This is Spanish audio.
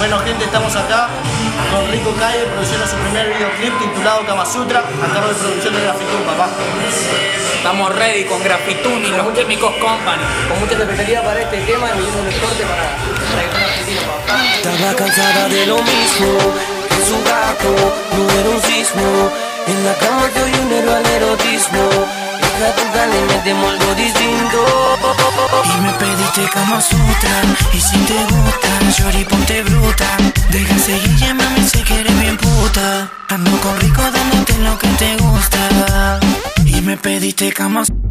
Bueno gente, estamos acá con Rico Calle produciendo su primer videoclip titulado Kama Sutra a cargo de producción de Grafitún, papá. Estamos ready con Grafitún y los Químicos Company. Con mucha expectativa para este tema y me un corte para reggaetón argentino, papá. Estaba cansada de lo mismo, es un gato, no era un sismo. En la cama yo y un héroe al erotismo tu le metemos algo distinto Y me pediste Kama Sutra Y si te gusta, Shori Ando con rico dándote lo que te gusta. Y me pediste Sutra